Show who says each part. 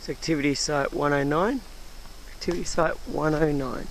Speaker 1: It's activity site 109. Activity site 109.